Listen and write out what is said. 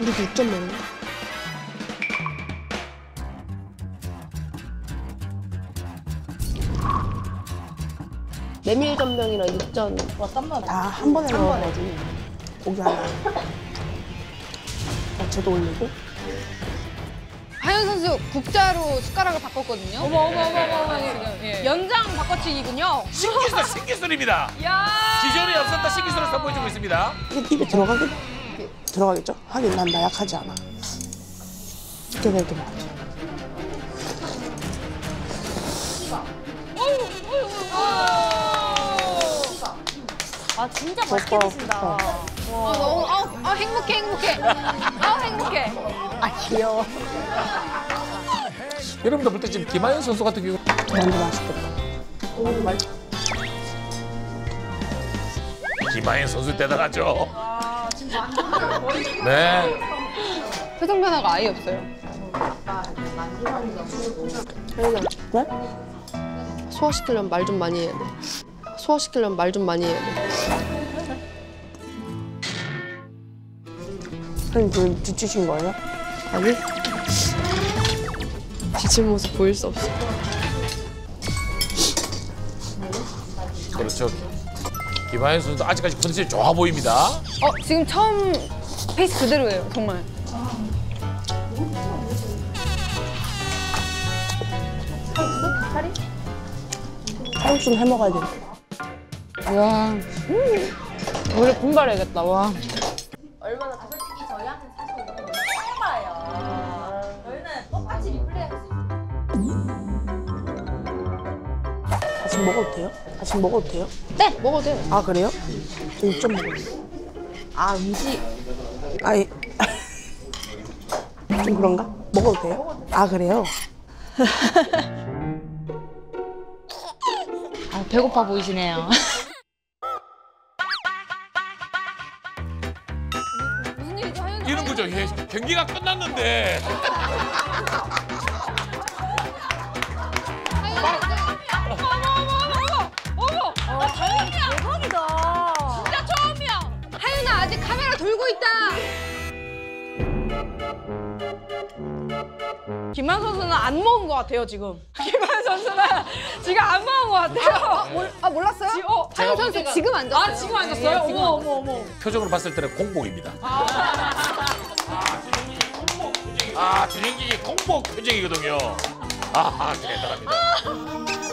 우리도 6점 먹네. 메밀 전병이랑 육전 와 땀나. 다한 번에 넣어가지고 고기 하나 야채도 올리고 하연 선수 국자로 숟가락을 바꿨거든요. 어머 어머 어머 어머 지금 예. 연장 바꿔치기군요. 신기술, 신기술입니다. 야. 기존에 없었던 신기술을 선보여주고 있습니다. 이게 입에 들어가겠, 들어가겠죠? 하긴 난 나 약하지 않아. 이렇게 될게 맞아. 아 진짜 맛있게 드신다. 어. 아, 너무 아, 아 행복해 행복해. 아 행복해. 아 귀여워. 여러분들 볼 때 지금 김하연 선수 같은 경우 완전 맛있겠다. 오늘 맛있 김하연 선수 대단하죠. 네. 표정 변화가 아예 없어요. 왜? 소화시키려면 말 좀 많이 해야 돼. 소화시키려면 말 좀 많이 해야 돼. 선생님 지금 지치신 거예요? 아니? 지친 모습 보일 수 없어. 그렇죠. 김하윤 선수도 아직까지 컨디션이 좋아 보입니다. 어 지금 처음 페이스 그대로예요 정말. 칼국수는 해 먹어야 돼. 와. 원래 분발해야겠다 와. 솔직히 저희한테 사실 너무 똑바예요. 저희는 똑같이 리플레이 할수 있어요. 아직 먹어도 돼요? 아직 먹어도 돼요? 네, 먹어도 돼. 아 그래요? 저 6점 먹을래요. 아 음식 아니 좀 그런가? 먹어도 돼요? 아 그래요? 아 배고파 보이시네요. 무슨 일이죠 하연? 이런 거죠. 예, 경기가 끝났는데 돌고 있다. 김한 선수는 안 먹은 것 같아요 지금. 김한 선수는 지금 안 먹은 것 같아요. 몰, 아 몰랐어요? 지- 어, 하연 선수 지금 앉았어요. 아 지금 앉았어요? 네, 지금 어머 어머 어머. 표정으로 봤을 때는 공복입니다. 아, 준영기 공복 표정이거든요. 아, 대단합니다.